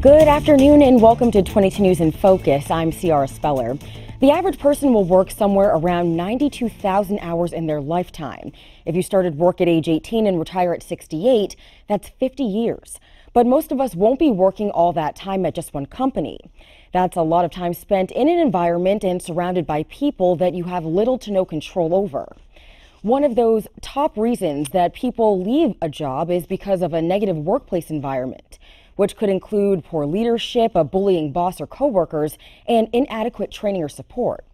Good afternoon and welcome to 22 News in Focus. I'm Ciara Speller. The average person will work somewhere around 92,000 hours in their lifetime. If you started work at age 18 and retire at 68, that's 50 years. But most of us won't be working all that time at just one company. That's a lot of time spent in an environment and surrounded by people that you have little to no control over. One of those top reasons that people leave a job is because of a negative workplace environment which could include poor leadership, a bullying boss or coworkers, and inadequate training or support.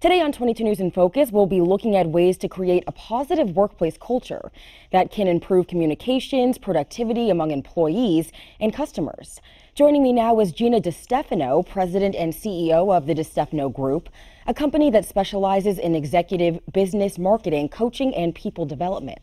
Today on 22 News in Focus, we'll be looking at ways to create a positive workplace culture that can improve communications, productivity among employees and customers. Joining me now is Gina DeStefano, President and CEO of the DeStefano Group, a company that specializes in executive business marketing, coaching, and people development.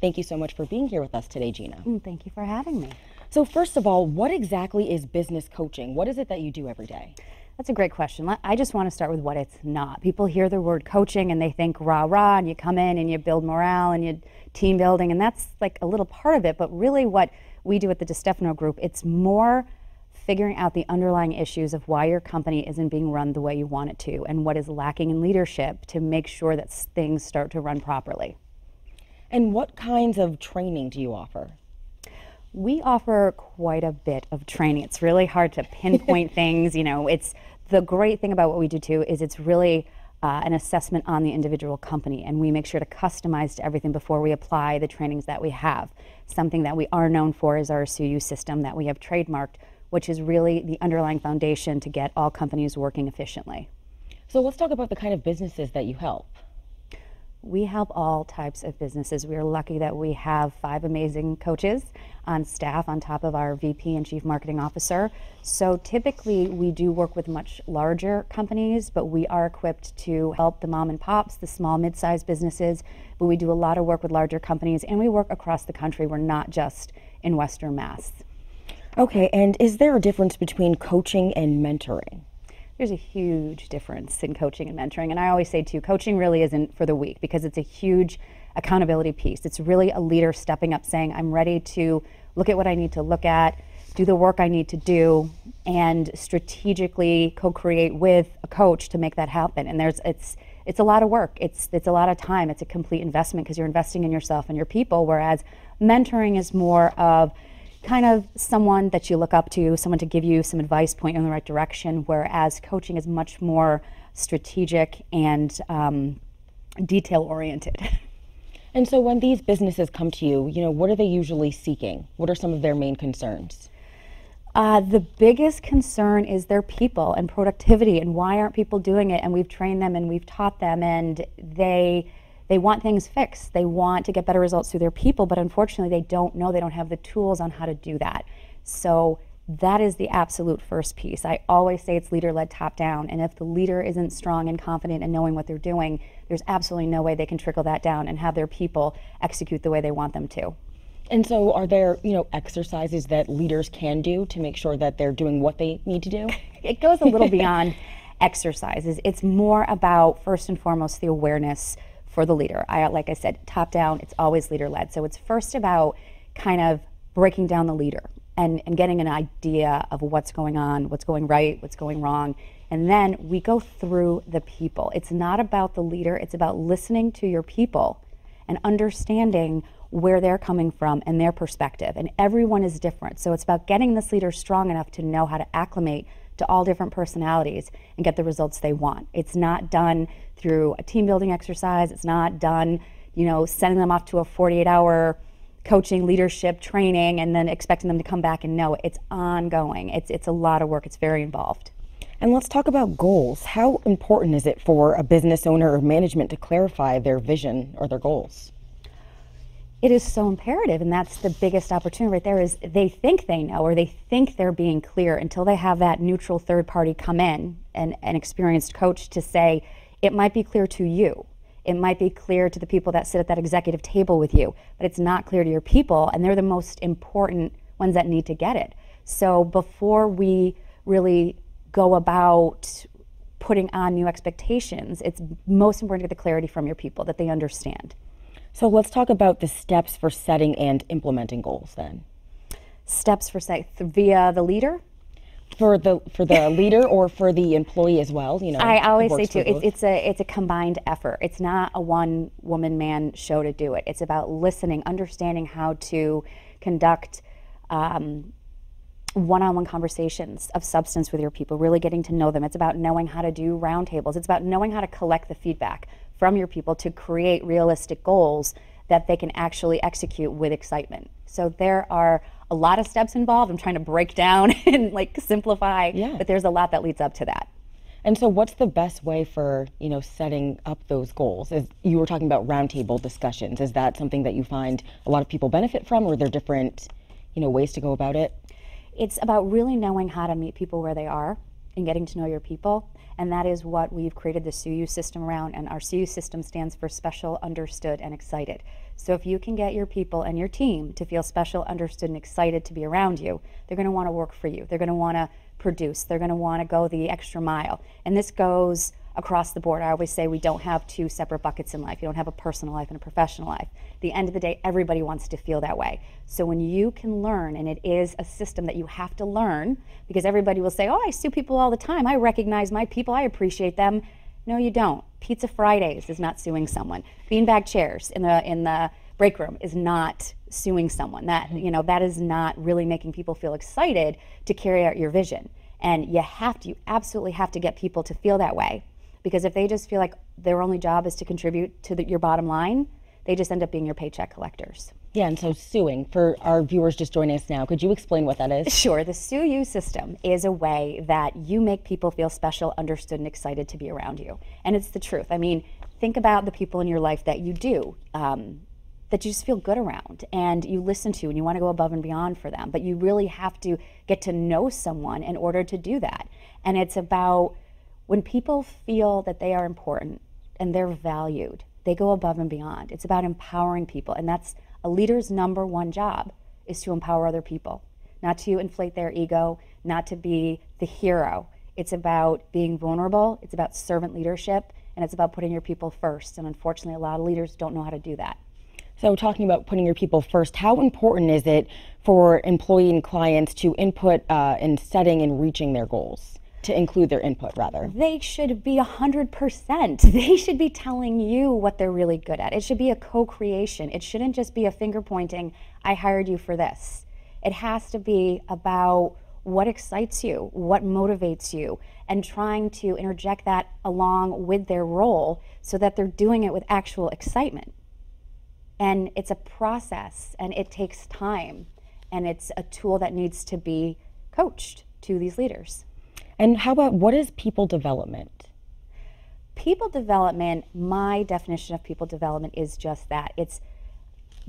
Thank you so much for being here with us today, Gina. Mm, thank you for having me. So first of all, what exactly is business coaching? What is it that you do every day? That's a great question. I just want to start with what it's not. People hear the word coaching and they think rah rah, and you come in and you build morale and you team building, and that's like a little part of it. But really, what we do at the DeStefano Group, it's more figuring out the underlying issues of why your company isn't being run the way you want it to, and what is lacking in leadership to make sure that things start to run properly. And what kinds of training do you offer? We offer quite a bit of training. It's really hard to pinpoint things. You know, it's the great thing about what we do too is it's really uh, an assessment on the individual company, and we make sure to customize to everything before we apply the trainings that we have. Something that we are known for is our SUU system that we have trademarked, which is really the underlying foundation to get all companies working efficiently. So let's talk about the kind of businesses that you help. We help all types of businesses. We are lucky that we have five amazing coaches on staff on top of our VP and Chief Marketing Officer. So typically we do work with much larger companies, but we are equipped to help the mom and pops, the small mid-sized businesses, but we do a lot of work with larger companies and we work across the country. We're not just in Western Mass. Okay, and is there a difference between coaching and mentoring? There's a huge difference in coaching and mentoring. And I always say too, coaching really isn't for the weak because it's a huge accountability piece. It's really a leader stepping up saying, I'm ready to look at what I need to look at, do the work I need to do, and strategically co-create with a coach to make that happen. And there's it's it's a lot of work. It's it's a lot of time. It's a complete investment because you're investing in yourself and your people. Whereas mentoring is more of kind of someone that you look up to, someone to give you some advice, point you in the right direction, whereas coaching is much more strategic and um, detail oriented. And so when these businesses come to you, you know, what are they usually seeking? What are some of their main concerns? Uh, the biggest concern is their people and productivity and why aren't people doing it? And we've trained them and we've taught them and they they want things fixed. They want to get better results through their people, but unfortunately, they don't know, they don't have the tools on how to do that. So that is the absolute first piece. I always say it's leader led top down. And if the leader isn't strong and confident in knowing what they're doing, there's absolutely no way they can trickle that down and have their people execute the way they want them to. And so are there, you know, exercises that leaders can do to make sure that they're doing what they need to do? it goes a little beyond exercises. It's more about first and foremost the awareness for the leader. I, like I said, top down, it's always leader led. So it's first about kind of breaking down the leader and, and getting an idea of what's going on, what's going right, what's going wrong. And then we go through the people. It's not about the leader, it's about listening to your people and understanding where they're coming from and their perspective. And everyone is different. So it's about getting this leader strong enough to know how to acclimate to all different personalities and get the results they want. It's not done through a team building exercise. It's not done, you know, sending them off to a 48 hour coaching, leadership, training, and then expecting them to come back and know it. It's ongoing. It's, it's a lot of work. It's very involved. And let's talk about goals. How important is it for a business owner or management to clarify their vision or their goals? It is so imperative and that's the biggest opportunity right there is they think they know or they think they're being clear until they have that neutral third party come in and an experienced coach to say it might be clear to you. It might be clear to the people that sit at that executive table with you but it's not clear to your people and they're the most important ones that need to get it. So before we really go about putting on new expectations it's most important to get the clarity from your people that they understand so let's talk about the steps for setting and implementing goals then. Steps for setting via the leader? for the for the leader or for the employee as well. You know, I always say too, it's, it's a it's a combined effort. It's not a one woman man show to do it. It's about listening, understanding how to conduct um, one-on-one conversations of substance with your people, really getting to know them. It's about knowing how to do roundtables. It's about knowing how to collect the feedback from your people to create realistic goals that they can actually execute with excitement. So there are a lot of steps involved. I'm trying to break down and like simplify, Yeah. but there's a lot that leads up to that. And so, what's the best way for you know setting up those goals? Is you were talking about roundtable discussions. Is that something that you find a lot of people benefit from, or are there different you know ways to go about it? it's about really knowing how to meet people where they are and getting to know your people. And that is what we've created the SUU system around. And our SUU system stands for special, understood, and excited. So if you can get your people and your team to feel special, understood, and excited to be around you, they're going to want to work for you. They're going to want to produce. They're going to want to go the extra mile. And this goes across the board. I always say we don't have two separate buckets in life. You don't have a personal life and a professional life. At the end of the day, everybody wants to feel that way. So when you can learn, and it is a system that you have to learn, because everybody will say, "Oh, I sue people all the time. I recognize my people. I appreciate them." No, you don't. Pizza Fridays is not suing someone. Beanbag chairs in the in the break room is not suing someone. That you know that is not really making people feel excited to carry out your vision. And you have to, you absolutely have to get people to feel that way, because if they just feel like their only job is to contribute to the, your bottom line, they just end up being your paycheck collectors. Yeah, and so suing for our viewers just joining us now. Could you explain what that is? Sure, the Sue You system is a way that you make people feel special, understood, and excited to be around you. And it's the truth. I mean, think about the people in your life that you do, um, that you just feel good around and you listen to and you want to go above and beyond for them. But you really have to get to know someone in order to do that. And it's about when people feel that they are important and they're valued, they go above and beyond. It's about empowering people. And that's a leader's number one job is to empower other people, not to inflate their ego, not to be the hero. It's about being vulnerable, it's about servant leadership, and it's about putting your people first. And unfortunately, a lot of leaders don't know how to do that. So, talking about putting your people first, how important is it for employee and clients to input uh, in setting and reaching their goals? To include their input, rather. They should be 100%. They should be telling you what they're really good at. It should be a co creation. It shouldn't just be a finger pointing, I hired you for this. It has to be about what excites you, what motivates you, and trying to interject that along with their role so that they're doing it with actual excitement. And it's a process and it takes time, and it's a tool that needs to be coached to these leaders. And how about what is people development? people development, my definition of people development is just that. It's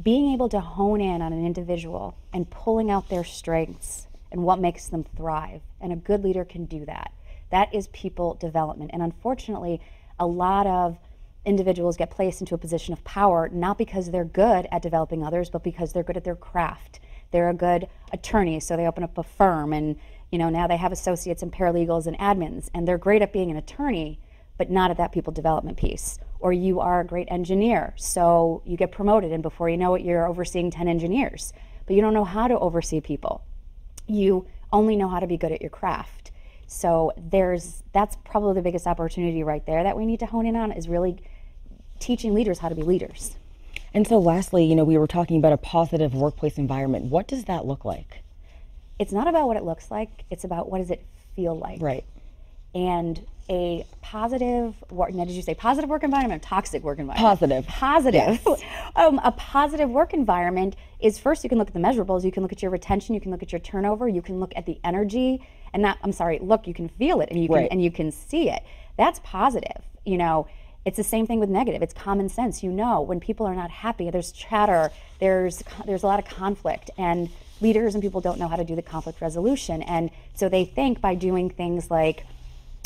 being able to hone in on an individual and pulling out their strengths and what makes them thrive. And a good leader can do that. That is people development. And unfortunately, a lot of individuals get placed into a position of power not because they're good at developing others, but because they're good at their craft. They're a good attorney, so they open up a firm and you know now they have associates and paralegals and admins and they're great at being an attorney but not at that people development piece. Or you are a great engineer, so you get promoted, and before you know it, you're overseeing 10 engineers, but you don't know how to oversee people. You only know how to be good at your craft. So there's that's probably the biggest opportunity right there that we need to hone in on is really teaching leaders how to be leaders. And so, lastly, you know, we were talking about a positive workplace environment. What does that look like? It's not about what it looks like, it's about what does it feel like. Right. and a positive work now did you say positive work environment or toxic work environment Positive. positive um, a positive work environment is first you can look at the measurables you can look at your retention you can look at your turnover you can look at the energy and that i'm sorry look you can feel it and you can Right. and you can see it that's positive you know it's the same thing with negative it's common sense you know when people are not happy there's chatter there's there's a lot of conflict and leaders and people don't know how to do the conflict resolution and so they think by doing things like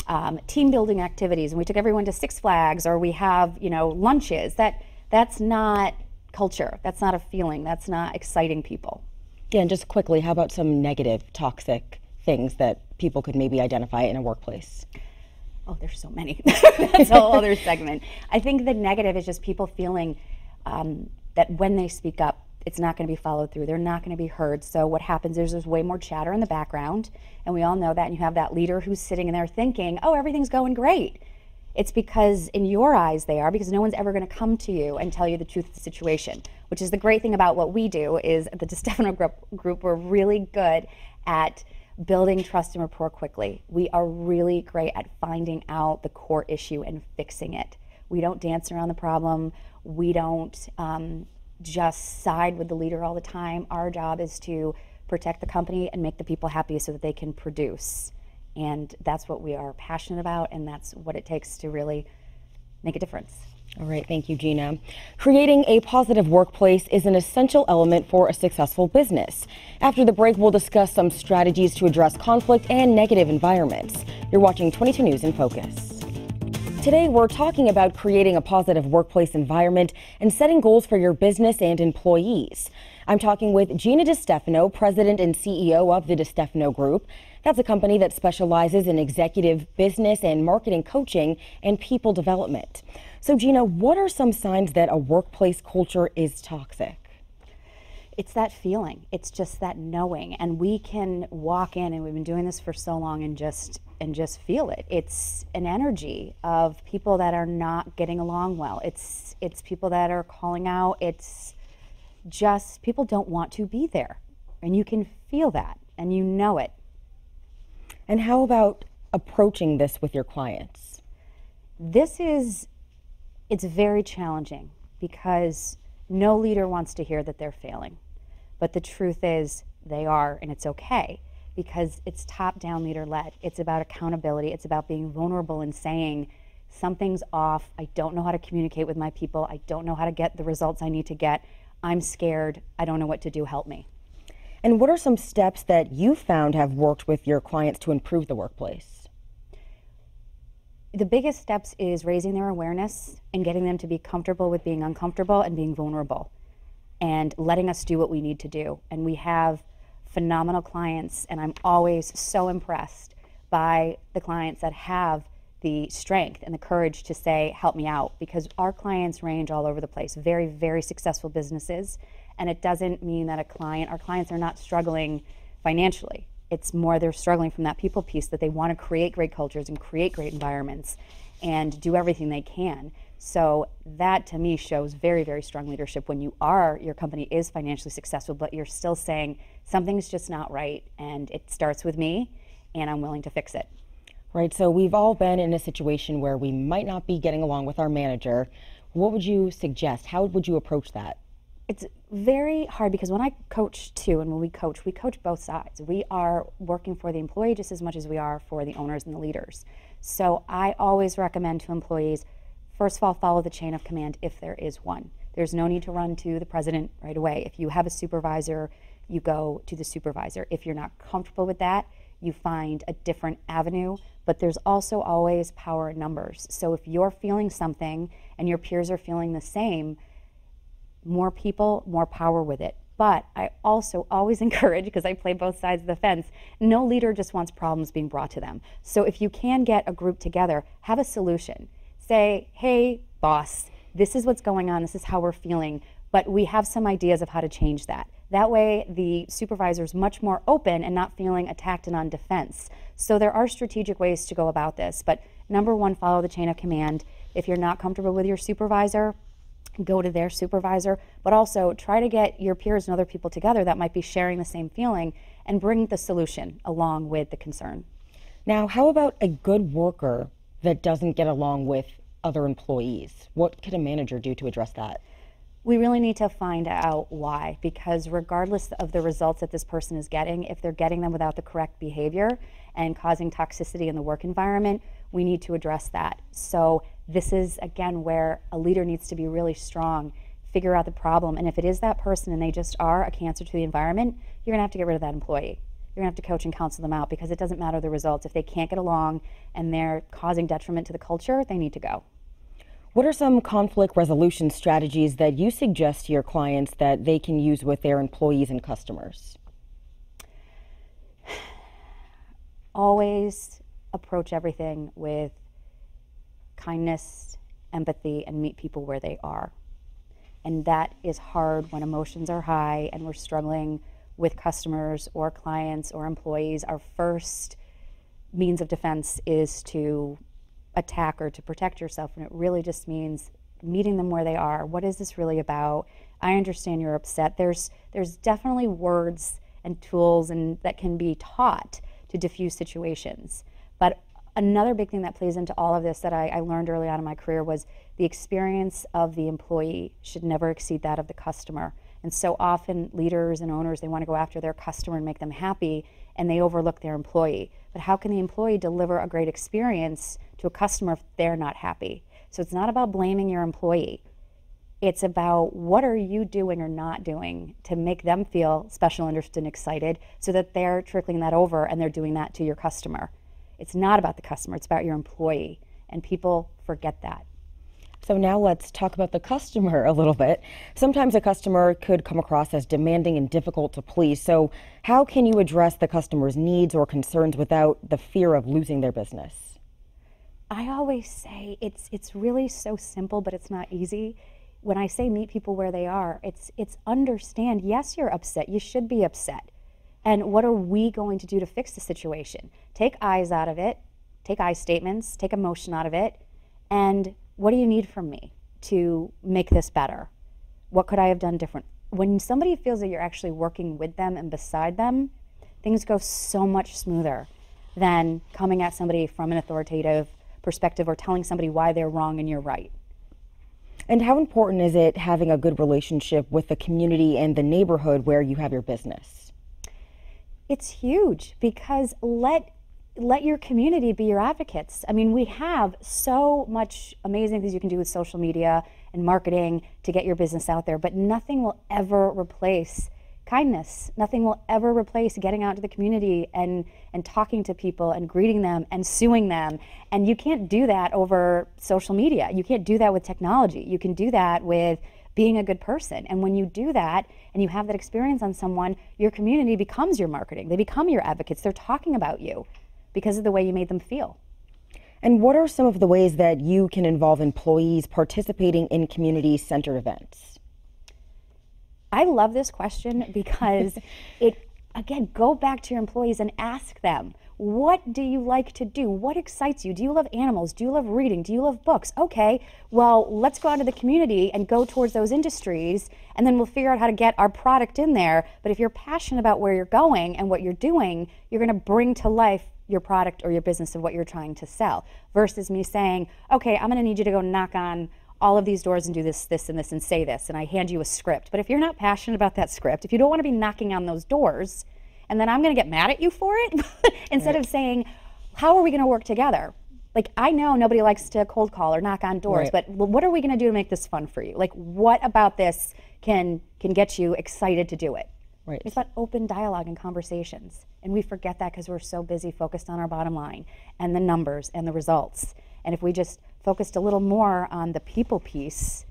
um, team building activities and we took everyone to Six Flags or we have you know lunches that that's not culture that's not a feeling that's not exciting people Yeah, and just quickly, how about some negative, toxic things that people could maybe identify in a workplace? Oh, there's so many. That's a whole other segment. I think the negative is just people feeling um, that when they speak up, it's not going to be followed through. They're not going to be heard. So what happens is there's way more chatter in the background, and we all know that. And you have that leader who's sitting in there thinking, "Oh, everything's going great." It's because in your eyes they are, because no one's ever going to come to you and tell you the truth of the situation. Which is the great thing about what we do is the DeStefano group, group we're really good at building trust and rapport quickly. We are really great at finding out the core issue and fixing it. We don't dance around the problem. We don't um, just side with the leader all the time. Our job is to protect the company and make the people happy so that they can produce. And that's what we are passionate about, and that's what it takes to really make a difference. All right, thank you, Gina. Creating a positive workplace is an essential element for a successful business. After the break, we'll discuss some strategies to address conflict and negative environments. You're watching 22 News in Focus. Today, we're talking about creating a positive workplace environment and setting goals for your business and employees. I'm talking with Gina DeStefano, President and CEO of the DeStefano Group. That's a company that specializes in executive business and marketing coaching and people development. So, Gina, what are some signs that a workplace culture is toxic? It's that feeling. It's just that knowing. And we can walk in, and we've been doing this for so long, and just and just feel it. It's an energy of people that are not getting along well. It's it's people that are calling out. It's just people don't want to be there. And you can feel that and you know it. And how about approaching this with your clients? This is it's very challenging because no leader wants to hear that they're failing. But the truth is they are and it's okay because it's top down leader led. It's about accountability. It's about being vulnerable and saying, something's off. I don't know how to communicate with my people. I don't know how to get the results I need to get. I'm scared. I don't know what to do. Help me. And what are some steps that you found have worked with your clients to improve the workplace? The biggest steps is raising their awareness and getting them to be comfortable with being uncomfortable and being vulnerable and letting us do what we need to do. And we have phenomenal clients, and I'm always so impressed by the clients that have the strength and the courage to say, help me out, because our clients range all over the place, very, very successful businesses. And it doesn't mean that a client, our clients are not struggling financially. It's more they're struggling from that people piece that they want to create great cultures and create great environments and do everything they can. So that to me shows very, very strong leadership when you are, your company is financially successful, but you're still saying something's just not right and it starts with me and I'm willing to fix it. Right. So we've all been in a situation where we might not be getting along with our manager. What would you suggest? How would you approach that? It's very hard because when I coach too, and when we coach, we coach both sides. We are working for the employee just as much as we are for the owners and the leaders. So I always recommend to employees First of all, follow the chain of command if there is one. There's no need to run to the president right away. If you have a supervisor, you go to the supervisor. If you're not comfortable with that, you find a different avenue. But there's also always power in numbers. So if you're feeling something and your peers are feeling the same, more people, more power with it. But I also always encourage, because I play both sides of the fence, no leader just wants problems being brought to them. So if you can get a group together, have a solution say, hey, boss, this is what's going on, this is how we're feeling, but we have some ideas of how to change that. That way, the supervisor is much more open and not feeling attacked and on defense. So, there are strategic ways to go about this. But number one, follow the chain of command. If you're not comfortable with your supervisor, go to their supervisor, but also try to get your peers and other people together that might be sharing the same feeling and bring the solution along with the concern. Now, how about a good worker that doesn't get along with other employees? What can a manager do to address that? We really need to find out why, because regardless of the results that this person is getting, if they're getting them without the correct behavior and causing toxicity in the work environment, we need to address that. So, this is again where a leader needs to be really strong, figure out the problem, and if it is that person and they just are a cancer to the environment, you're gonna have to get rid of that employee you're going to have to coach and counsel them out because it doesn't matter the results. If they can't get along and they're causing detriment to the culture, they need to go. What are some conflict resolution strategies that you suggest to your clients that they can use with their employees and customers? Always approach everything with kindness, empathy, and meet people where they are. And that is hard when emotions are high and we're struggling with customers or clients or employees. Our first means of defense is to attack or to protect yourself. And it really just means meeting them where they are. What is this really about? I understand you're upset. There's there's definitely words and tools and that can be taught to diffuse situations. But another big thing that plays into all of this that I, I, learned early on in my career was the experience of the employee should never exceed that of the customer. And so often leaders and owners they want to go after their customer and make them happy and they overlook their employee. But how can the employee deliver a great experience to a customer if they're not happy? So it's not about blaming your employee. It's about what are you doing or not doing to make them feel special, interested, and excited so that they're trickling that over and they're doing that to your customer. It's not about the customer, it's about your employee. And people forget that. So now let's talk about the customer a little bit. Sometimes a customer could come across as demanding and difficult to please. So how can you address the customer's needs or concerns without the fear of losing their business? I always say it's it's really so simple, but it's not easy. When I say meet people where they are, it's it's understand. Yes, you're upset. You should be upset. And what are we going to do to fix the situation? Take eyes out of it. Take I statements. Take emotion out of it. And what do you need from me to make this better? What could I have done different? When somebody feels that you're actually working with them and beside them, things go so much smoother than coming at somebody from an authoritative perspective or telling somebody why they're wrong and you're right. And how important is it having a good relationship with the community and the neighborhood where you have your business? It's huge because let let your community be your advocates. I mean, we have so much amazing things you can do with social media and marketing to get your business out there, but nothing will ever replace kindness. Nothing will ever replace getting out to the community and, and talking to people and greeting them and suing them. And you can't do that over social media. You can't do that with technology. You can do that with being a good person. And when you do that and you have that experience on someone, your community becomes your marketing. They become your advocates. They're talking about you because of the way you made them feel. And what are some of the ways that you can involve employees participating in community centered events? I love this question because it, again, go back to your employees and ask them, what do you like to do? What excites you? Do you love animals? Do you love reading? Do you love books? Okay, well, let's go out to the community and go towards those industries, and then we'll figure out how to get our product in there. But if you're passionate about where you're going and what you're doing, you're going to bring to life your product or your business of what you're trying to sell versus me saying, okay, I'm going to need you to go knock on all of these doors and do this, this, and this, and say this, and I hand you a script. But if you're not passionate about that script, if you don't want to be knocking on those doors, and then I'm going to get mad at you for it, instead right. of saying, how are we going to work together? Like, I know nobody likes to cold call or knock on doors, right. but what are we going to do to make this fun for you? Like, what about this can can get you excited to do it? Right. It's about open dialogue and conversations. And we forget that because we're so busy focused on our bottom line and the numbers and the results. And if we just focused a little more on the people piece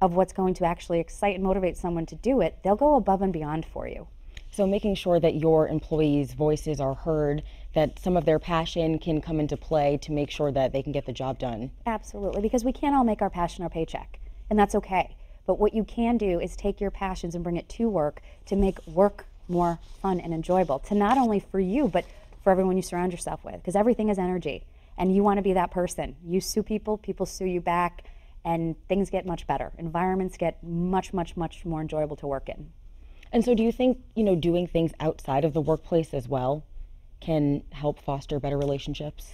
of what's going to actually excite and motivate someone to do it, they'll go above and beyond for you. So making sure that your employees' voices are heard, that some of their passion can come into play to make sure that they can get the job done. Absolutely, because we can't all make our passion our paycheck, and that's okay. But what you can do is take your passions and bring it to work to make work more fun and enjoyable to not only for you, but for everyone you surround yourself with, because everything is energy and you want to be that person. You sue people, people sue you back, and things get much better. Environments get much, much, much more enjoyable to work in. And so, do you think you know doing things outside of the workplace as well can help foster better relationships?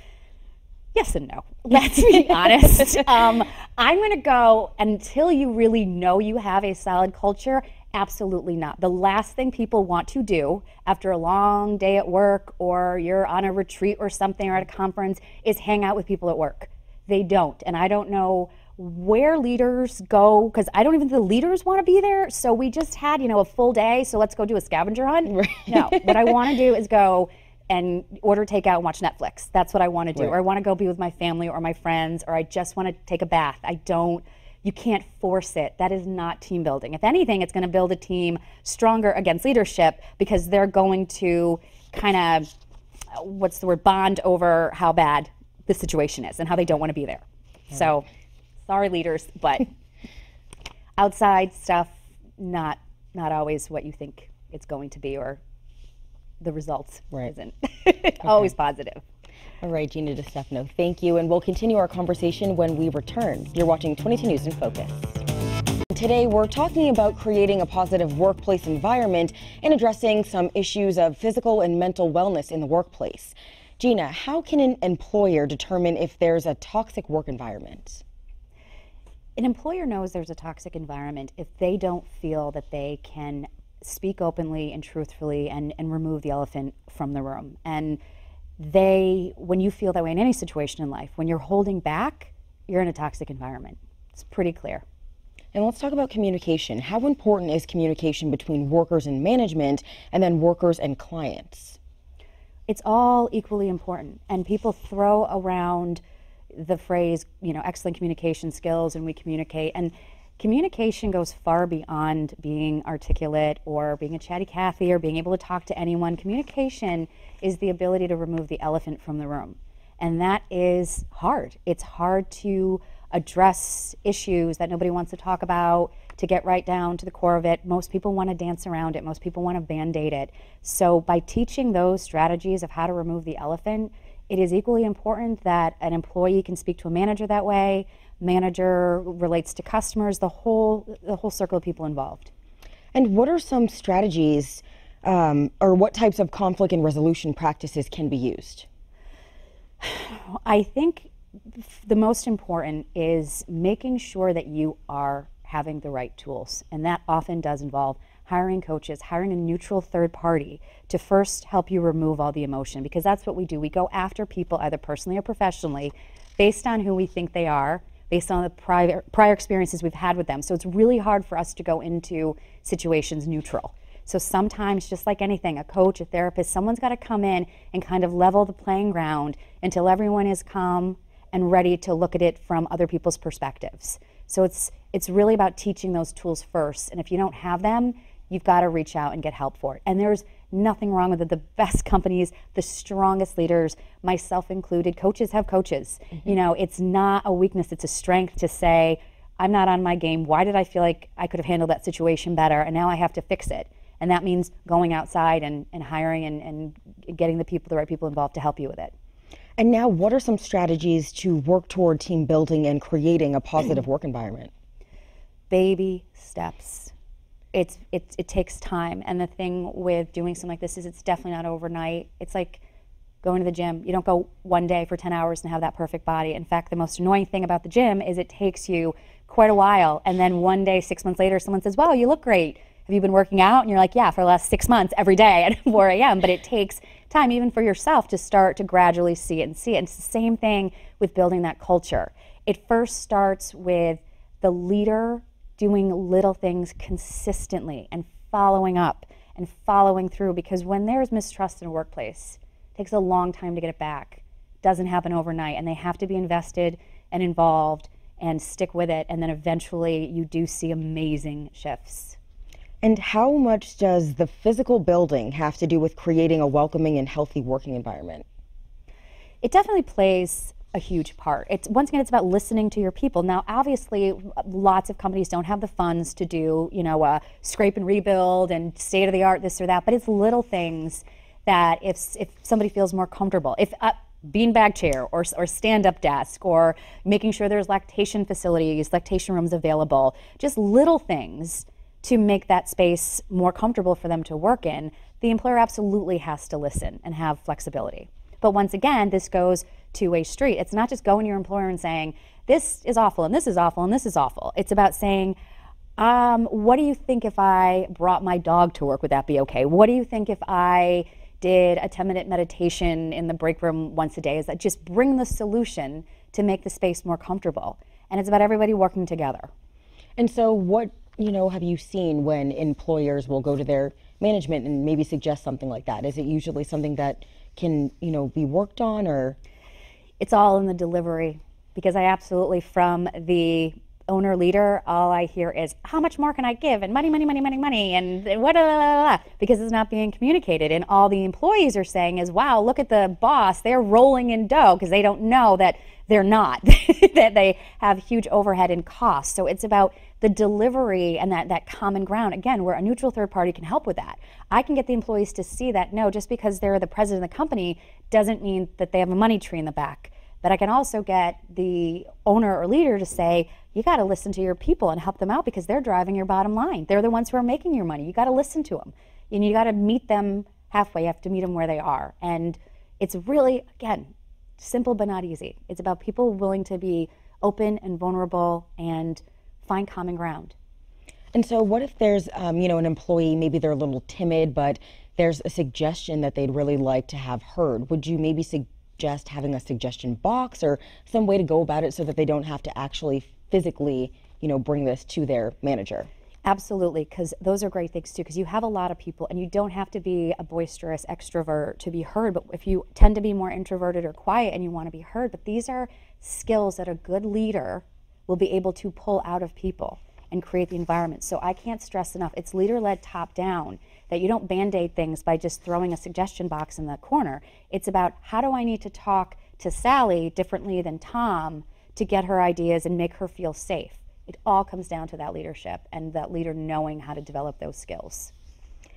Yes and no. Let's be honest. Um, I'm going to go until you really know you have a solid culture Absolutely not. The last thing people want to do after a long day at work or you're on a retreat or something or at a conference is hang out with people at work. They don't. And I don't know where leaders go because I don't even think the leaders want to be there. So we just had, you know, a full day. So let's go do a scavenger hunt. Right. No, what I want to do is go and order takeout and watch Netflix. That's what I want to do. Right. Or I want to go be with my family or my friends, or I just want to take a bath. I don't you can't force it. That is not team building. If anything, it's going to build a team stronger against leadership because they're going to kind of, what's the word, bond over how bad the situation is and how they don't want to be there. So, sorry, leaders, but outside stuff not not always what you think it's going to be or the results Right. isn't always positive. All right, Gina DeStefano, thank you. And we'll continue our conversation when we return. You're watching 22 News in Focus. Today, we're talking about creating a positive workplace environment and addressing some issues of physical and mental wellness in the workplace. Gina, how can an employer determine if there's a toxic work environment? An employer knows there's a toxic environment if they don't feel that they can speak openly and truthfully and, and remove the elephant from the room. And they, when you feel that way in any situation in life, when you're holding back, you're in a toxic environment. It's pretty clear. And let's talk about communication. How important is communication between workers and management and then workers and clients? it's all equally important. And people throw around the phrase, you know, excellent communication skills and we communicate. And communication goes far beyond being articulate or being a chatty Cathy or being able to talk to anyone. Communication is the ability to remove the elephant from the room. And that is hard. It's hard to address issues that nobody wants to talk about, to get right down to the core of it. Most people want to dance around it, most people want to band aid it. So, by teaching those strategies of how to remove the elephant, it is equally important that an employee can speak to a manager that way. Manager relates to customers, the whole the whole circle of people involved. And what are some strategies um, or what types of conflict and resolution practices can be used? I think the most important is making sure that you are having the right tools. And that often does involve hiring coaches, hiring a neutral third party to first help you remove all the emotion, because that's what we do. We go after people, either personally or professionally, based on who we think they are, based on the prior, prior experiences we've had with them. So it's really hard for us to go into situations neutral. So sometimes, just like anything, a coach, a therapist, someone's got to come in and kind of level the playing ground until everyone is calm and ready to look at it from other people's perspectives. So it's it's really about teaching those tools first. And if you don't have them, you've got to reach out and get help for it. And there's nothing wrong with it. The best companies, the strongest leaders, myself included, coaches have coaches. Mm-hmm. You know, it's not a weakness, it's a strength to say, I'm not on my game. Why did I feel like I could have handled that situation better? And now I have to fix it. And that means going outside and, and hiring and, and getting the people, the right people involved to help you with it. And now, what are some strategies to work toward team building and creating a positive work environment? baby steps. It's it, it takes time, and the thing with doing something like this is it's definitely not overnight. It's like going to the gym. You don't go one day for 10 hours and have that perfect body. In fact, the most annoying thing about the gym is it takes you quite a while, and then one day, six months later, someone says, "Wow, you look great. Have you been working out?" And you're like, "Yeah, for the last six months, every day at 4 a.m." But it takes time, even for yourself, to start to gradually see it and see it. And it's the same thing with building that culture. It first starts with the leader doing little things consistently and following up and following through because when there's mistrust in a workplace it takes a long time to get it back it doesn't happen overnight and they have to be invested and involved and stick with it and then eventually you do see amazing shifts And how much does the physical building have to do with creating a welcoming and healthy working environment? it definitely plays a huge part. It's once again, it's about listening to your people. Now, obviously, lots of companies don't have the funds to do, you know, a scrape and rebuild and state of the art this or that. But it's little things that if if somebody feels more comfortable, if a beanbag chair or or stand up desk or making sure there's lactation facilities, lactation rooms available, just little things to make that space more comfortable for them to work in. The employer absolutely has to listen and have flexibility. But once again, this goes two way street. It's not just going to your employer and saying, this is awful and this is awful and this is awful. It's about saying, um, what do you think if I brought my dog to work? Would that be okay? What do you think if I did a 10 minute meditation in the break room once a day? Is that just bring the solution to make the space more comfortable? And it's about everybody working together. And so, what you know have you seen when employers will go to their management and maybe suggest something like that? Is it usually something that can you know be worked on, or it's all in the delivery because I absolutely, from the owner leader, all I hear is how much more can I give and money, money, money, money, money, and what, because it's not being communicated. And all the employees are saying is, wow, look at the boss, they're rolling in dough because they don't know that they're not, that they have huge overhead and costs. So it's about the delivery and that, that common ground, again, where a neutral third party can help with that. I can get the employees to see that no, just because they're the president of the company doesn't mean that they have a money tree in the back but I can also get the owner or leader to say, you got to listen to your people and help them out because they're driving your bottom line. They're the ones who are making your money. You got to listen to them. And you got to meet them halfway. You have to meet them where they are. And it's really, again, simple but not easy. It's about people willing to be open and vulnerable and find common ground. And so, what if there's, um, you know, an employee, maybe they're a little timid, but there's a suggestion that they'd really like to have heard? Would you maybe suggest? Just having a suggestion box or some way to go about it so that they don't have to actually physically, you know, bring this to their manager? Absolutely, because those are great things too. Because you have a lot of people, and you don't have to be a boisterous extrovert to be heard. But if you tend to be more introverted or quiet and you want to be heard, but these are skills that a good leader will be able to pull out of people and create the environment. So I can't stress enough. It's leader led top down that you don't band aid things by just throwing a suggestion box in the corner. It's about how do I need to talk to Sally differently than Tom to get her ideas and make her feel safe. It all comes down to that leadership and that leader knowing how to develop those skills.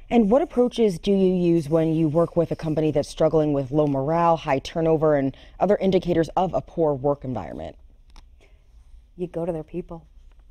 And what approaches do you use when you work with a company that's struggling with low morale, high turnover, and other indicators of a poor work environment? You go to their people.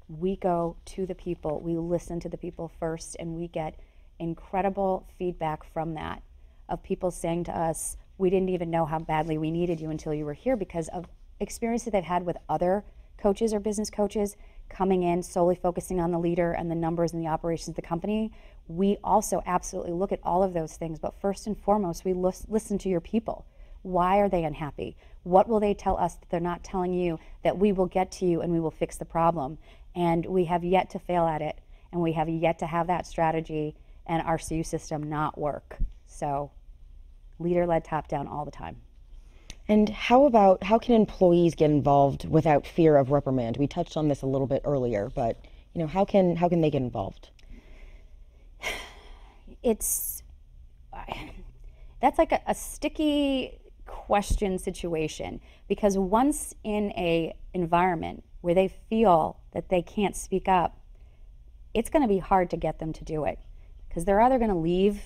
We go to the people. We listen to the people first, and we get incredible feedback from that of people saying to us, we didn't even know how badly we needed you until you were here because of experiences they've had with other coaches or business coaches coming in solely focusing on the leader and the numbers and the operations of the company. We also absolutely look at all of those things, but first and foremost, we listen to your people. Why are they unhappy? What will they tell us that they're not telling you that we will get to you and we will fix the problem? And we have yet to fail at it, and we have yet to have that strategy and our CU system not work. So leader led top down all the time. And how about how can employees get involved without fear of reprimand? We touched on this a little bit earlier, but you know, how can how can they get involved? It's that's like a, a sticky question situation because once in a environment where they feel that they can't speak up, it's going to be hard to get them to do it because they're either going to leave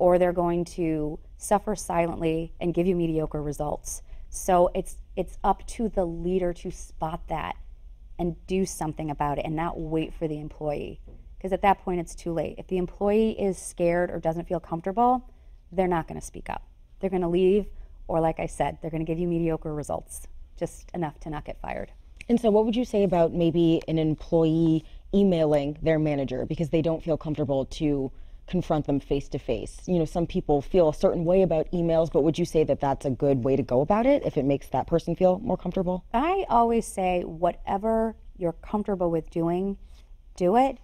or they're going to suffer silently and give you mediocre results. So it's it's up to the leader to spot that and do something about it and not wait for the employee because at that point it's too late. If the employee is scared or doesn't feel comfortable, they're not going to speak up. They're going to leave or like I said, they're going to give you mediocre results, just enough to not get fired. And so what would you say about maybe an employee emailing their manager because they don't feel comfortable to confront them face to face. You know, some people feel a certain way about emails, but would you say that that's a good way to go about it if it makes that person feel more comfortable? I always say whatever you're comfortable with doing, do it.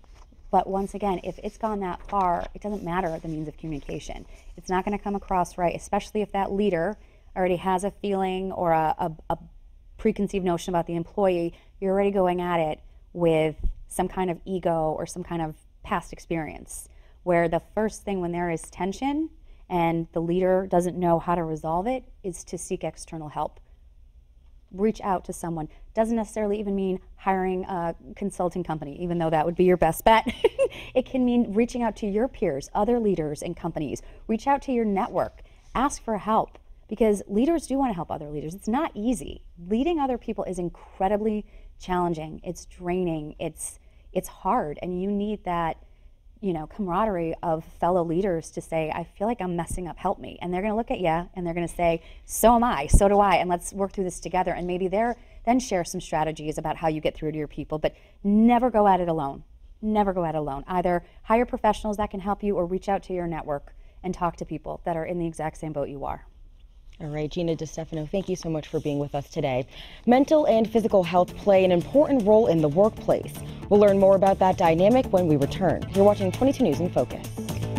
But once again, if it's gone that far, it doesn't matter the means of communication. It's not going to come across right, especially if that leader already has a feeling or a, a, a preconceived notion about the employee. You're already going at it with some kind of ego or some kind of past experience where the first thing when there is tension and the leader doesn't know how to resolve it is to seek external help. Reach out to someone. Doesn't necessarily even mean hiring a consulting company even though that would be your best bet. It can mean reaching out to your peers other leaders in companies. Reach out to your network. Ask for help because leaders do want to help other leaders. It's not easy. Leading other people is incredibly challenging. It's draining. It's it's hard and you need that you know camaraderie of fellow leaders to say i feel like i'm messing up. Help me. And they're going to look at you and they're going to say so am i so do i and let's work through this together. And maybe they're then share some strategies about how you get through to your people but never go at it alone. Never go at it alone. Either hire professionals that can help you or reach out to your network and talk to people that are in the exact same boat you are all right, Gina DeStefano, thank you so much for being with us today. Mental and physical health play an important role in the workplace. We'll learn more about that dynamic when we return. You're watching 22 News in Focus.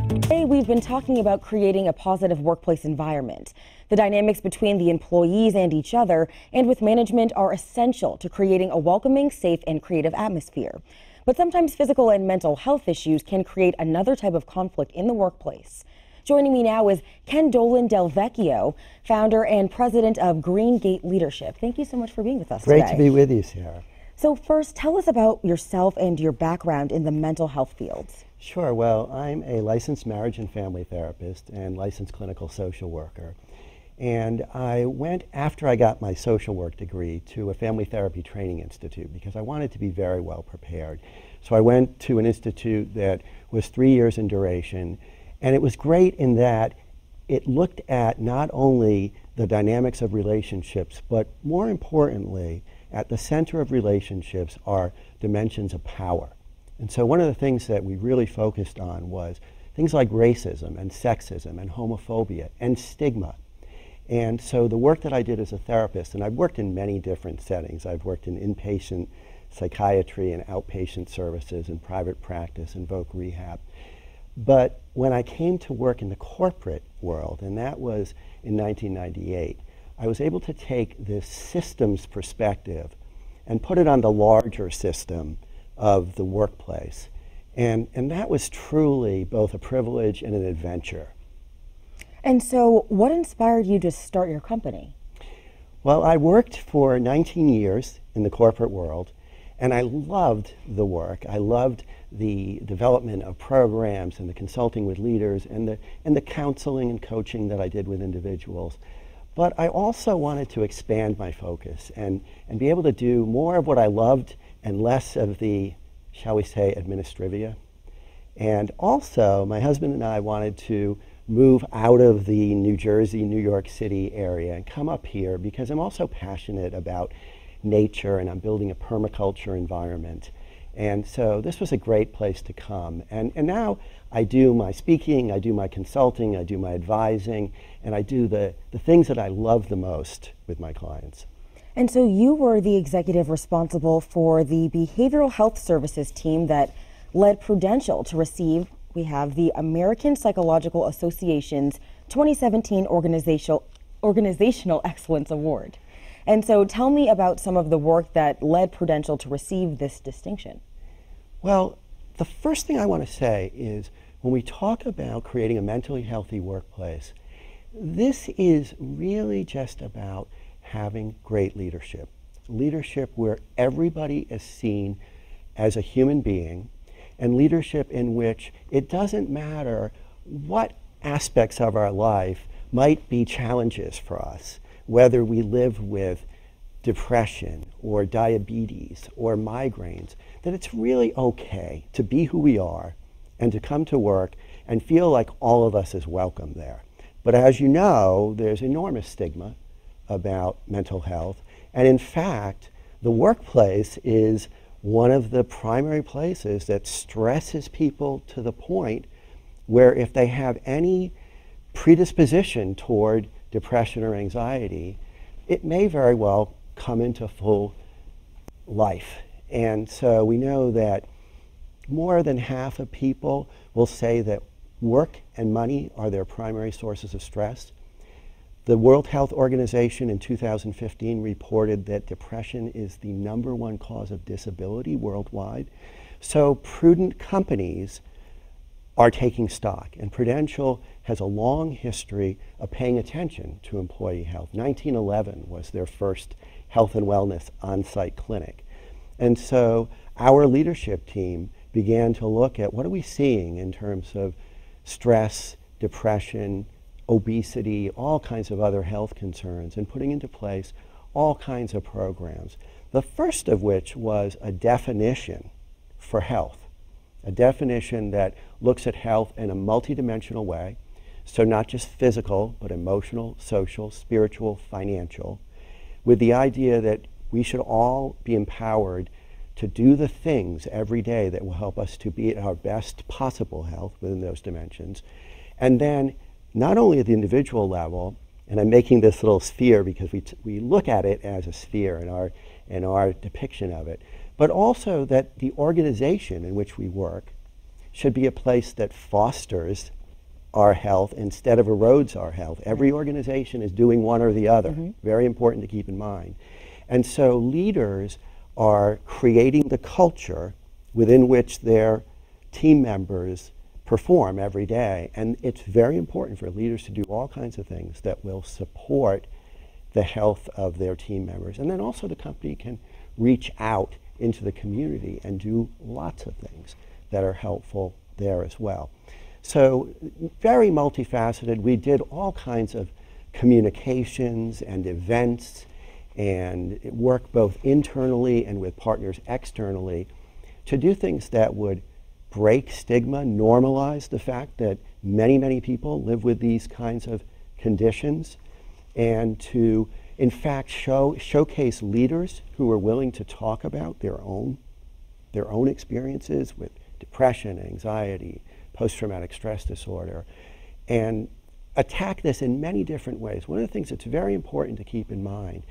Today, we've been talking about creating a positive workplace environment. The dynamics between the employees and each other and with management are essential to creating a welcoming, safe, and creative atmosphere. But sometimes physical and mental health issues can create another type of conflict in the workplace. Joining me now is Ken Dolan Del Vecchio, founder and president of Green Gate Leadership. Thank you so much for being with us Great today. to be with you, Sarah. So, first, tell us about yourself and your background in the mental health fields. Sure. Well, I'm a licensed marriage and family therapist and licensed clinical social worker. And I went, after I got my social work degree, to a family therapy training institute because I wanted to be very well prepared. So I went to an institute that was three years in duration. And it was great in that it looked at not only the dynamics of relationships, but more importantly, at the center of relationships are dimensions of power. And so one of the things that we really focused on was things like racism and sexism and homophobia and stigma. And so the work that I did as a therapist, and I've worked in many different settings. I've worked in inpatient psychiatry and outpatient services and private practice and voc rehab. But when I came to work in the corporate world, and that was in 1998, I was able to take this systems perspective and put it on the larger system of the workplace. And, and that was truly both a privilege and an adventure. And so, what inspired you to start your company? Well, I worked for 19 years in the corporate world, and I loved the work. I loved the development of programs and the consulting with leaders and the, and the counseling and coaching that I did with individuals. But I also wanted to expand my focus and, and be able to do more of what I loved and less of the, shall we say, administrivia. And also, my husband and I wanted to move out of the New Jersey, New York City area and come up here because I'm also passionate about nature and I'm building a permaculture environment. And so this was a great place to come. And, and now I do my speaking, I do my consulting, I do my advising, and I do the, the things that I love the most with my clients. And so you were the executive responsible for the behavioral health services team that led Prudential to receive, we have the American Psychological Association's 2017 Organizational, Organizational Excellence Award. And so tell me about some of the work that led Prudential to receive this distinction. Well, the first thing I want to say is when we talk about creating a mentally healthy workplace, this is really just about having great leadership. Leadership where everybody is seen as a human being, and leadership in which it doesn't matter what aspects of our life might be challenges for us, whether we live with depression or diabetes or migraines, that it's really okay to be who we are and to come to work and feel like all of us is welcome there. But as you know, there's enormous stigma about mental health. And in fact, the workplace is one of the primary places that stresses people to the point where if they have any predisposition toward depression or anxiety, it may very well come into full life. And so we know that more than half of people will say that work and money are their primary sources of stress. The World Health Organization in 2015 reported that depression is the number one cause of disability worldwide. So prudent companies are taking stock, and Prudential has a long history of paying attention to employee health. 1911 was their first health and wellness on-site clinic. And so our leadership team began to look at what are we seeing in terms of stress, depression, obesity, all kinds of other health concerns, and putting into place all kinds of programs. The first of which was a definition for health, a definition that looks at health in a multidimensional way, so not just physical, but emotional, social, spiritual, financial, with the idea that we should all be empowered to do the things every day that will help us to be at our best possible health within those dimensions. And then not only at the individual level, and I'm making this little sphere because we, we look at it as a sphere in our, in our depiction of it, but also that the organization in which we work should be a place that fosters our health instead of erodes our health. Every organization is doing one or the other. Mm-hmm. Very important to keep in mind. And so leaders are creating the culture within which their team members perform every day. And it's very important for leaders to do all kinds of things that will support the health of their team members. And then also the company can reach out into the community and do lots of things that are helpful there as well. So very multifaceted. We did all kinds of communications and events and work both internally and with partners externally to do things that would break stigma, normalize the fact that many, many people live with these kinds of conditions, and to, in fact, show, showcase leaders who are willing to talk about their own, their own experiences with depression, anxiety, post-traumatic stress disorder, and attack this in many different ways. One of the things that's very important to keep in mind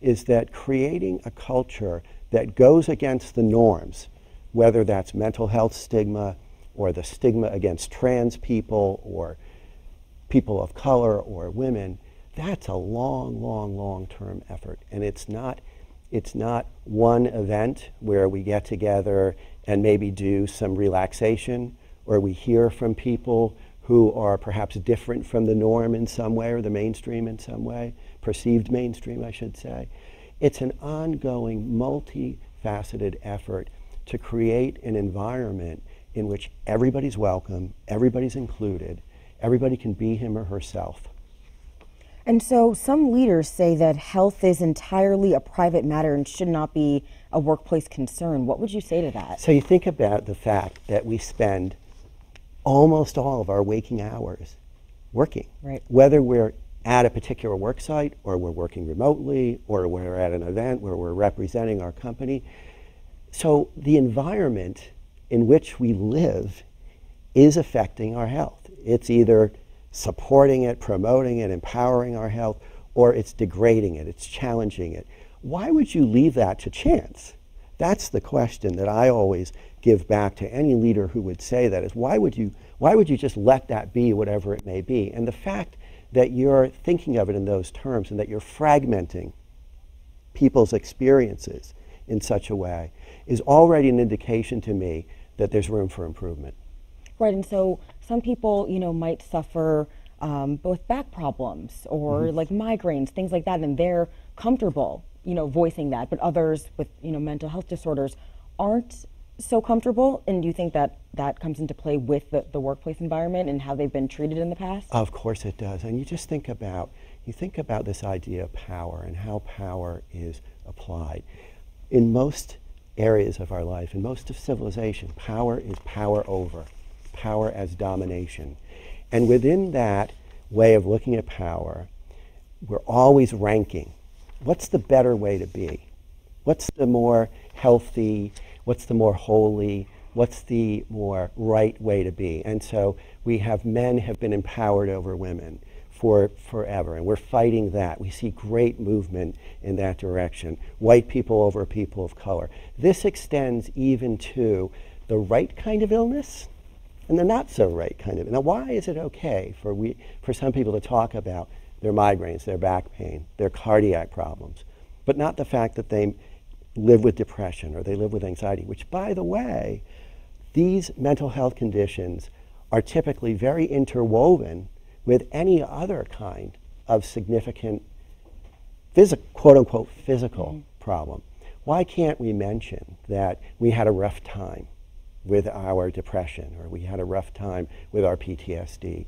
is that creating a culture that goes against the norms, whether that's mental health stigma or the stigma against trans people or people of color or women, that's a long, long, long term effort. And it's not, it's not one event where we get together and maybe do some relaxation or we hear from people who are perhaps different from the norm in some way or the mainstream in some way, perceived mainstream, I should say. It's an ongoing, multifaceted effort to create an environment in which everybody's welcome, everybody's included, everybody can be him or herself. And so some leaders say that health is entirely a private matter and should not be a workplace concern. What would you say to that? So you think about the fact that we spend almost all of our waking hours working. Right. Whether we're at a particular work site or we're working remotely or we're at an event where we're representing our company. So the environment in which we live is affecting our health. It's either supporting it, promoting it, empowering our health, or it's degrading it, it's challenging it. Why would you leave that to chance? That's the question that I always give back to any leader who would say that is why would you why would you just let that be whatever it may be? And the fact that you're thinking of it in those terms and that you're fragmenting people's experiences in such a way is already an indication to me that there's room for improvement. Right, and so some people, you know, might suffer um, both back problems or Mm-hmm. like migraines, things like that, and they're comfortable, you know, voicing that. But others with, you know, mental health disorders aren't so comfortable. And do you think that that comes into play with the, the workplace environment and how they've been treated in the past? Of course it does. And you just think about you think about this idea of power and how power is applied. In most areas of our life, in most of civilization, power is power over, power as domination. And within that way of looking at power, we're always ranking. What's the better way to be? What's the more healthy? What's the more holy? What's the more right way to be? And so we have men have been empowered over women for forever, and we're fighting that. We see great movement in that direction. White people over people of color. This extends even to the right kind of illness and the not so right kind of. Now, why is it okay for we for some people to talk about their migraines, their back pain, their cardiac problems, but not the fact that they live with depression or they live with anxiety, which, by the way, these mental health conditions are typically very interwoven with any other kind of significant physical, quote unquote, physical problem. Why can't we mention that we had a rough time with our depression or we had a rough time with our PTSD?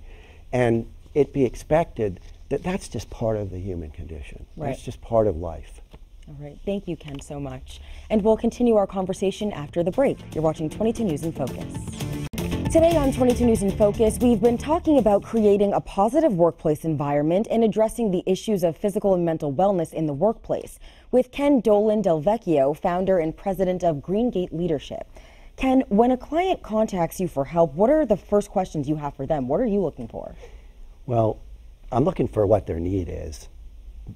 And it be expected that that's just part of the human condition. Right. That's just part of life. All right. Thank you, Ken, so much. And we'll continue our conversation after the break. You're watching 22 News in Focus. Today on 22 News in Focus, we've been talking about creating a positive workplace environment and addressing the issues of physical and mental wellness in the workplace with Ken Dolan Del Vecchio, founder and president of Greengate Leadership. Ken, when a client contacts you for help, what are the first questions you have for them? What are you looking for? Well, I'm looking for what their need is,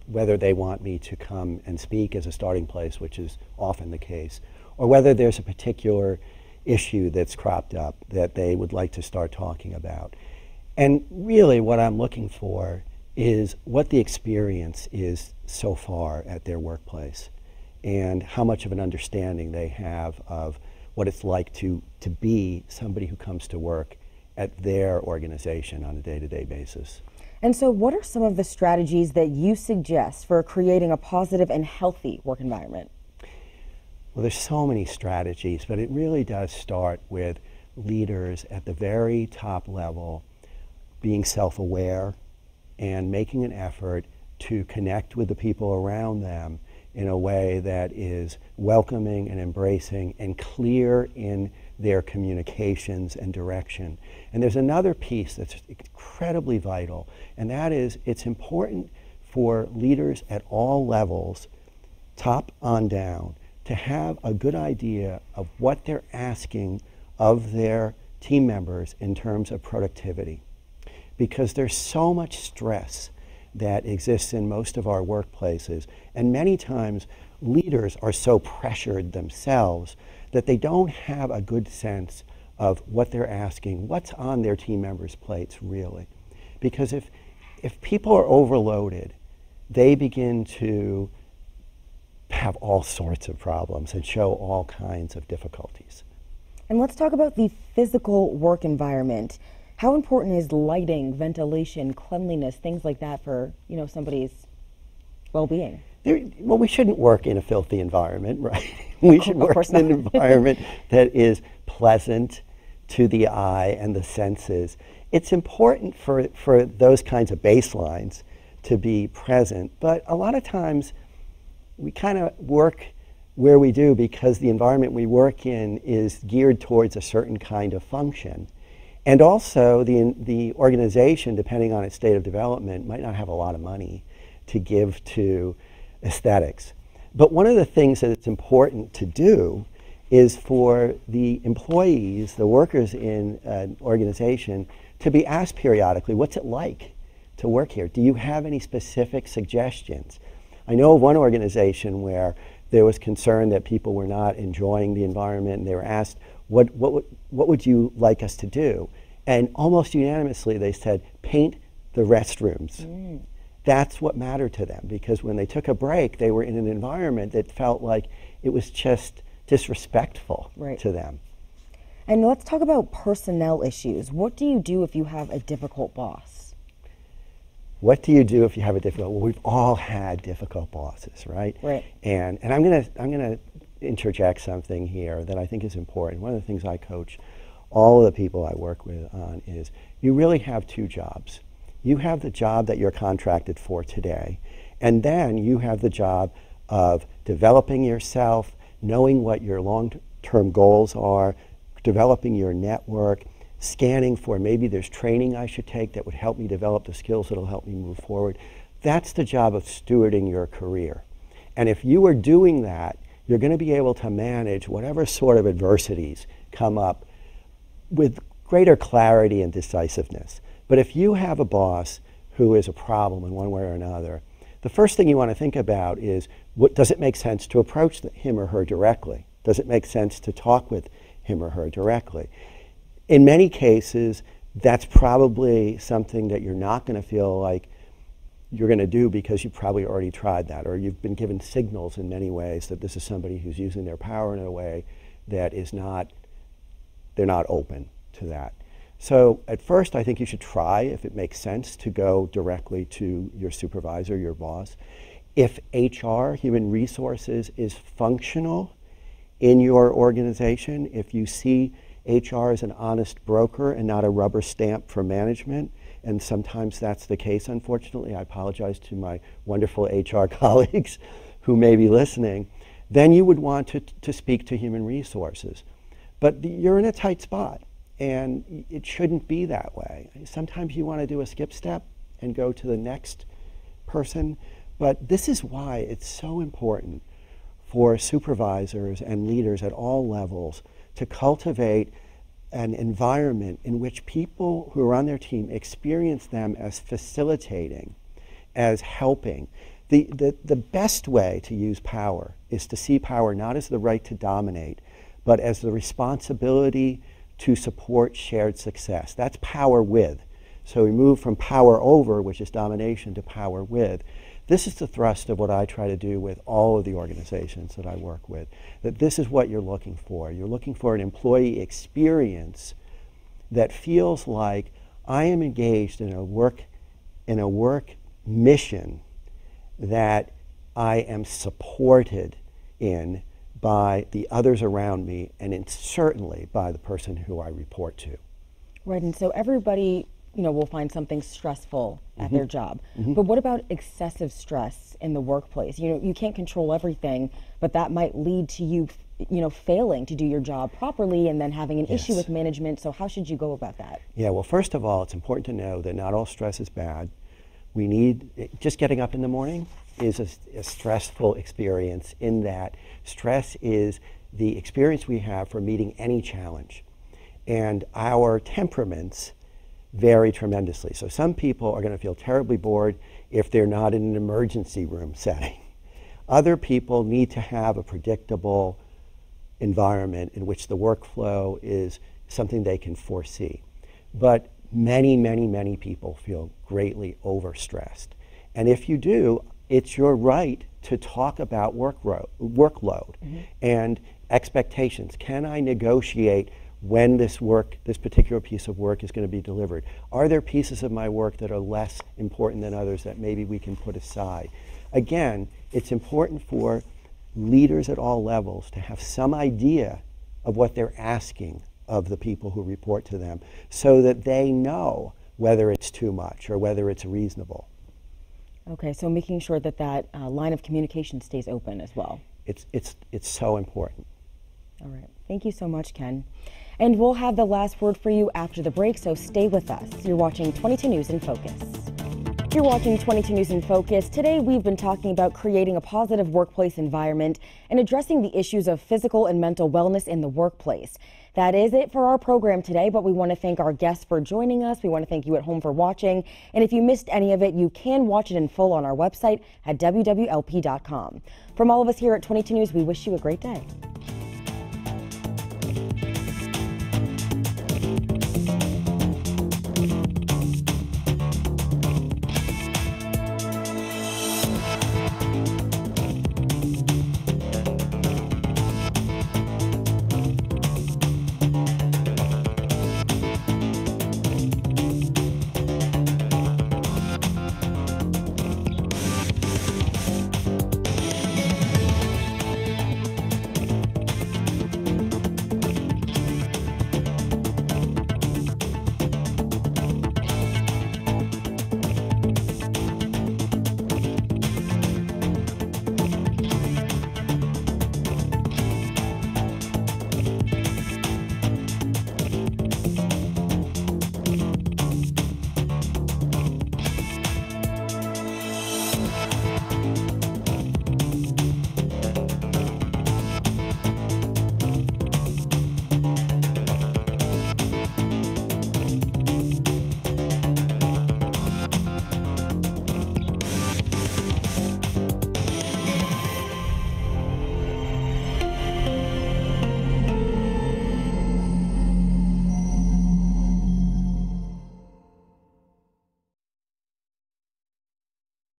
whether they want me to come and speak as a starting place, which is often the case, or whether there's a particular issue that's cropped up that they would like to start talking about. And really, what I'm looking for is what the experience is so far at their workplace and how much of an understanding they have of what it's like to, to be somebody who comes to work at their organization on a day to day basis. And so, what are some of the strategies that you suggest for creating a positive and healthy work environment? Well, there's so many strategies, but it really does start with leaders at the very top level being self aware and making an effort to connect with the people around them in a way that is welcoming and embracing and clear in their communications and direction. And there's another piece that's incredibly vital, and that is it's important for leaders at all levels, top on down, to have a good idea of what they're asking of their team members in terms of productivity. Because there's so much stress that exists in most of our workplaces, and many times leaders are so pressured themselves that they don't have a good sense of what they're asking, what's on their team members' plates really. Because if, if people are overloaded, they begin to have all sorts of problems and show all kinds of difficulties. And let's talk about the physical work environment. How important is lighting, ventilation, cleanliness, things like that for, you know, somebody's well-being? There, well, we shouldn't work in a filthy environment, right? we should work in an environment that is pleasant to the eye and the senses. It's important for, for those kinds of baselines to be present, but a lot of times we kind of work where we do because the environment we work in is geared towards a certain kind of function. And also, the, the organization, depending on its state of development, might not have a lot of money to give to aesthetics. But one of the things that it's important to do is for the employees, the workers in an organization, to be asked periodically, what's it like to work here? Do you have any specific suggestions? I know of one organization where there was concern that people were not enjoying the environment and they were asked, what, what, what would you like us to do? And almost unanimously they said, paint the restrooms. Mm. That's what mattered to them because when they took a break, they were in an environment that felt like it was just disrespectful right. to them. And let's talk about personnel issues. What do you do if you have a difficult boss? what do you do if you have a difficult? Well, we've all had difficult bosses, right? Right. And and I'm gonna I'm gonna interject something here that I think is important. One of the things I coach all of the people I work with on is you really have two jobs. You have the job that you're contracted for today, and then you have the job of developing yourself, knowing what your long-term goals are, developing your network, scanning for maybe there's training I should take that would help me develop the skills that'll help me move forward. That's the job of stewarding your career. And if you are doing that, you're going to be able to manage whatever sort of adversities come up with greater clarity and decisiveness. But if you have a boss who is a problem in one way or another, the first thing you want to think about is what, does it make sense to approach the, him or her directly? Does it make sense to talk with him or her directly? in many cases, that's probably something that you're not going to feel like you're going to do because you've probably already tried that, or you've been given signals in many ways that this is somebody who's using their power in a way that is not, they're not open to that. So at first, I think you should try, if it makes sense, to go directly to your supervisor, your boss. If HR, human resources, is functional in your organization, if you see HR as an honest broker and not a rubber stamp for management. And sometimes that's the case, unfortunately. I apologize to my wonderful HR colleagues who may be listening. Then you would want to, to speak to human resources. But the, you're in a tight spot, and it shouldn't be that way. Sometimes you want to do a skip step and go to the next person. But this is why it's so important for supervisors and leaders at all levels to cultivate an environment in which people who are on their team experience them as facilitating, as helping. The, the, the best way to use power is to see power not as the right to dominate, but as the responsibility to support shared success. That's power with. So we move from power over, which is domination, to power with. This is the thrust of what I try to do with all of the organizations that I work with. That this is what you're looking for. You're looking for an employee experience that feels like I am engaged in a work in a work mission that I am supported in by the others around me and in, certainly by the person who I report to. Right, and so everybody, you know, will find something stressful at Mm-hmm. their job. But what about excessive stress in the workplace? You know, you can't control everything, but that might lead to you, you know, failing to do your job properly and then having an issue with management. So how should you go about that? Yeah, well, first of all, it's important to know that not all stress is bad. We need, just getting up in the morning is a, a stressful experience in that stress is the experience we have for meeting any challenge. And our temperaments vary tremendously. So some people are going to feel terribly bored if they're not in an emergency room setting. Other people need to have a predictable environment in which the workflow is something they can foresee. But many, many, many people feel greatly overstressed. And if you do, it's your right to talk about work ro- workload mm-hmm. and expectations. Can I negotiate when this work, this particular piece of work is going to be delivered? Are there pieces of my work that are less important than others that maybe we can put aside? Again, it's important for leaders at all levels to have some idea of what they're asking of the people who report to them so that they know whether it's too much or whether it's reasonable. Okay, so making sure that that uh, line of communication stays open as well. It's, it's, it's so important. All right. Thank you so much, Ken. And we'll have the last word for you after the break, so stay with us. You're watching 22 News in Focus. You're watching 22 News in Focus. Today, we've been talking about creating a positive workplace environment and addressing the issues of physical and mental wellness in the workplace. That is it for our program today, but we want to thank our guests for joining us. We want to thank you at home for watching. And if you missed any of it, you can watch it in full on our website at WWLP.com. From all of us here at 22 News, we wish you a great day.